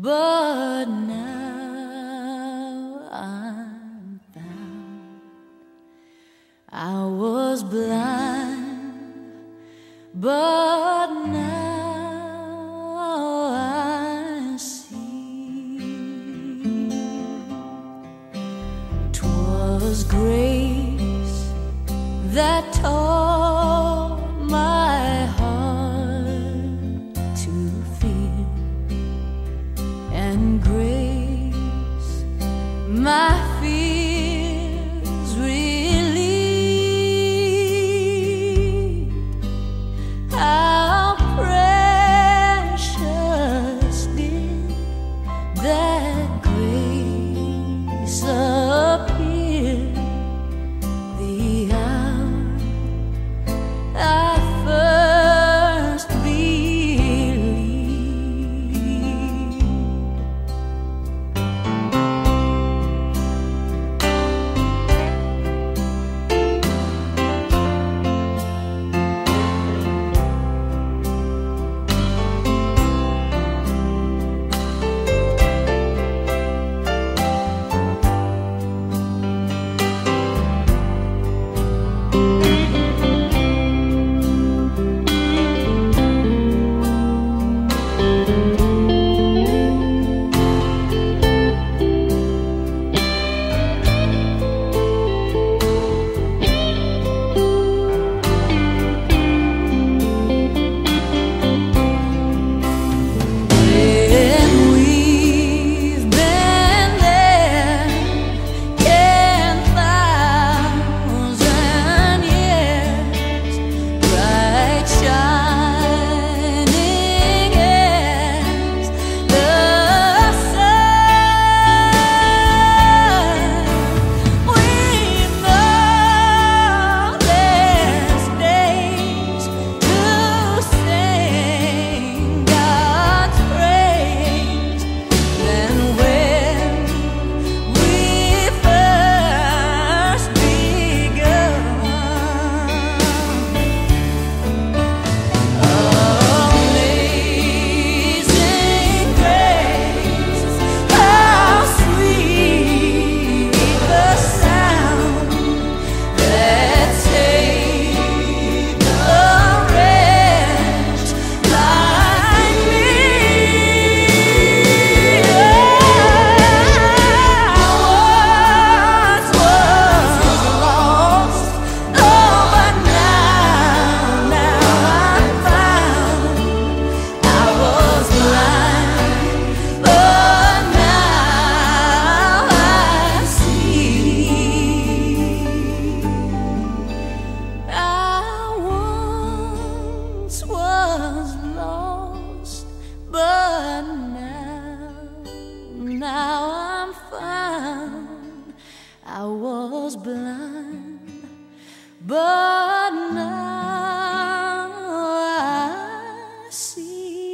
but now I'm found. I was blind, but now I see. 'Twas grace that taught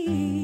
see.